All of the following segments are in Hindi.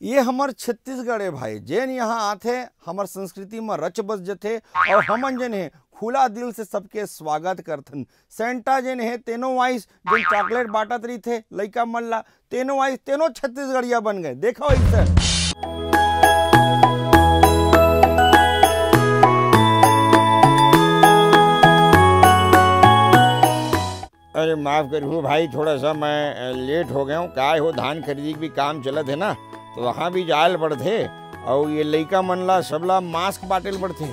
ये हमर छत्तीसगढ़ है भाई, जेन यहाँ आते हमर संस्कृति में रच बस जथे और हमन जन है, खुला दिल से सबके स्वागत करथन। सेंटा जेन है, तेनो वाइस जेन चॉकलेट बांटत रही थे लइका मल्ला तेनो वाइस, तेनो छत्तीसगढ़िया बन गए। देखो ऐसे अरे माफ़ करिए भाई, थोड़ा सा मैं लेट हो गया हूँ, काय हो, धान खरीदी भी काम चलत है ना? तो वहाँ भी जायल पड़थे और ये लड़का मन ला सबला मास्क बांटेल पड़थे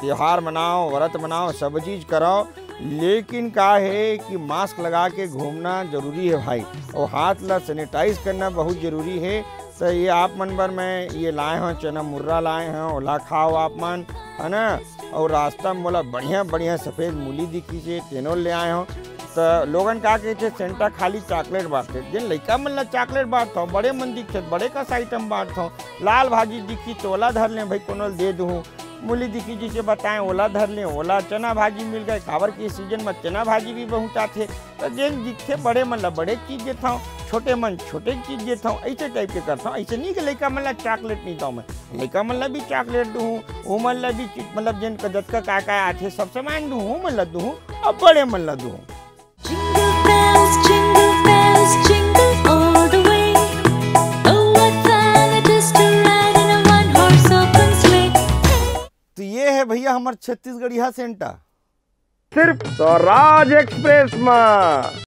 त्योहार मनाओ, व्रत मनाओ, सब चीज़ कराओ, लेकिन का है कि मास्क लगा के घूमना ज़रूरी है भाई, और हाथ ला सैनिटाइज करना बहुत ज़रूरी है। तो ये आप मन पर मैं ये लाए हूँ, चना मुर्रा लाए हैं, ओला खाओ आप मन, है ना? और रास्ता में बोला बढ़िया बढ़िया सफ़ेद मूली दिखी से तेनो ले आए हूँ। तो लोगन का सेंटा खाली चॉकलेट बांटते जिन लइका मन ला चॉकलेट बांटता हूँ बड़े मन दिखते बड़े कस आइटम बांटता हूँ लाल भाजी दिखी तो ओला धर लें, भाई कोनो दे दूँ मूली दिखी जिसे बताएँ, ओला धर लें, ओला चना भाजी मिल गए। काबर के सीज़न में चना भाजी भी बहुत आते तो जिन दिखते बड़े मन ला बड़े चीज़ देता हूँ छोटे मन छोटे चीज़ देता हूँ ऐसे टाइप के करता हूँ ऐसे नहीं कि लइका मन ला चॉकलेट नहीं दूँ मैं लइका मन ला भी चॉकलेट दूँ वो मन ला भी मतलब जिन जतका का का आते सब सामान दूँ मन ला दूँ अब बड़े मन ला दूँ तो ये है भैया हमार छत्तीसगढ़िया सेंटा सिर्फ़ स्वराज एक्सप्रेस में।